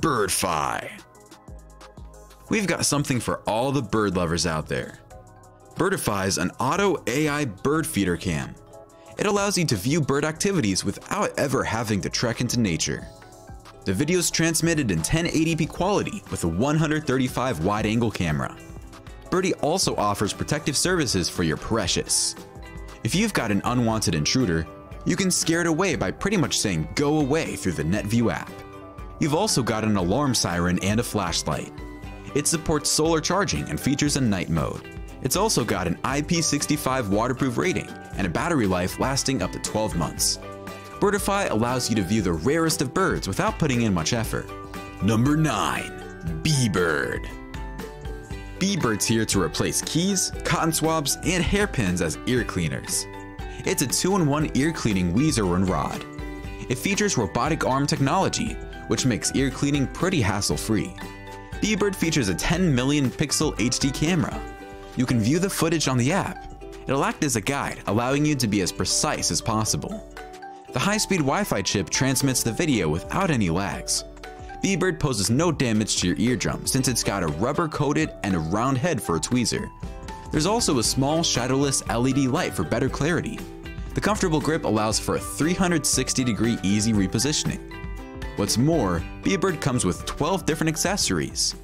Birdfy. We've got something for all the bird lovers out there. Birdfy is an auto AI bird feeder cam. It allows you to view bird activities without ever having to trek into nature. The video is transmitted in 1080p quality with a 135 wide angle camera. Birdie also offers protective services for your precious. If you've got an unwanted intruder, you can scare it away by pretty much saying go away through the Netvue app. You've also got an alarm siren and a flashlight. It supports solar charging and features a night mode. It's also got an IP65 waterproof rating and a battery life lasting up to 12 months. Birdfy allows you to view the rarest of birds without putting in much effort. Number 9. Bebird Bebird's here to replace keys, cotton swabs, and hairpins as ear cleaners. It's a 2-in-1 ear cleaning tweezer and rod. It features robotic arm technology, which makes ear cleaning pretty hassle-free. Bebird features a 10 million pixel HD camera. You can view the footage on the app. It'll act as a guide, allowing you to be as precise as possible. The high-speed Wi-Fi chip transmits the video without any lags. Bebird poses no damage to your eardrum since it's got a rubber-coated and a round head for a tweezer. There's also a small shadowless LED light for better clarity. The comfortable grip allows for a 360 degree easy repositioning. What's more, Bebird comes with 12 different accessories.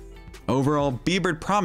Overall, Bebird promises